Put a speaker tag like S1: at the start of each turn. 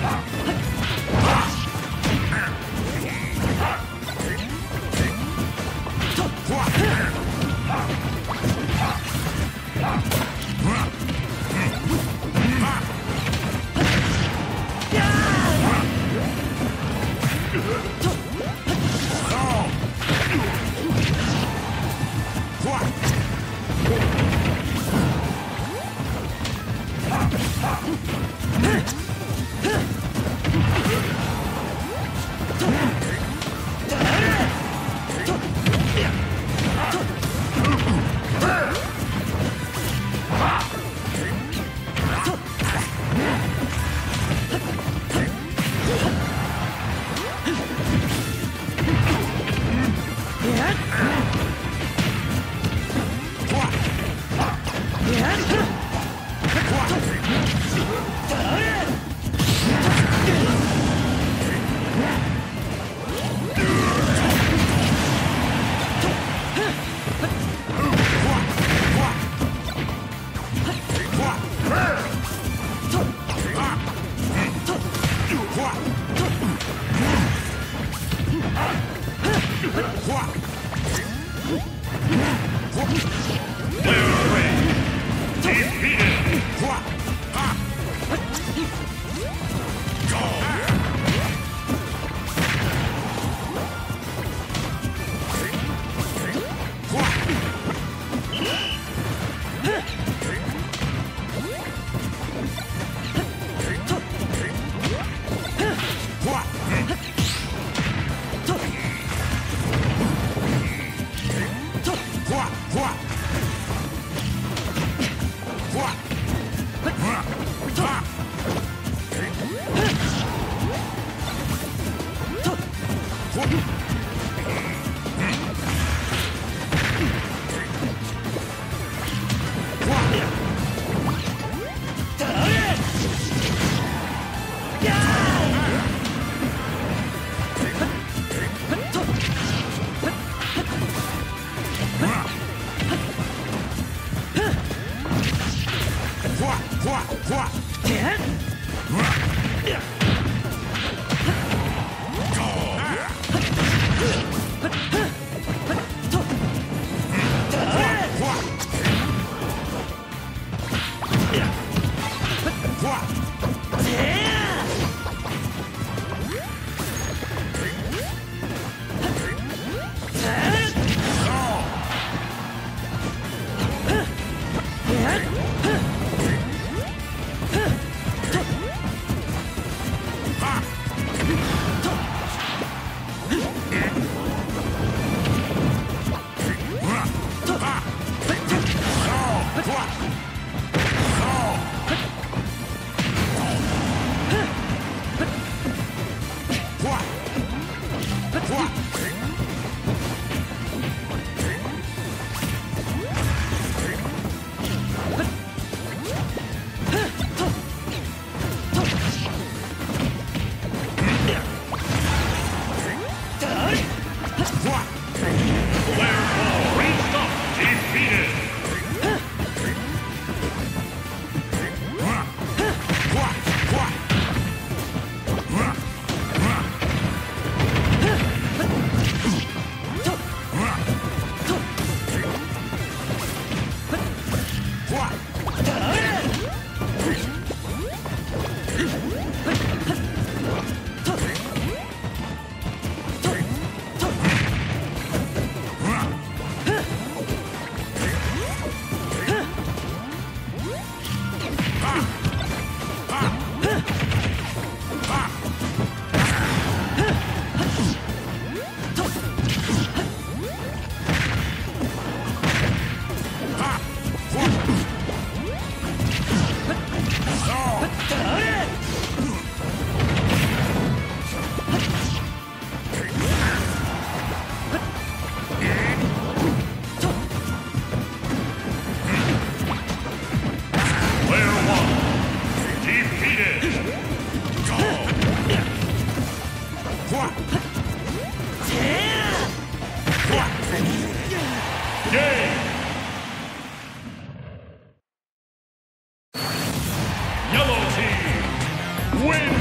S1: Ha! Yellow team win!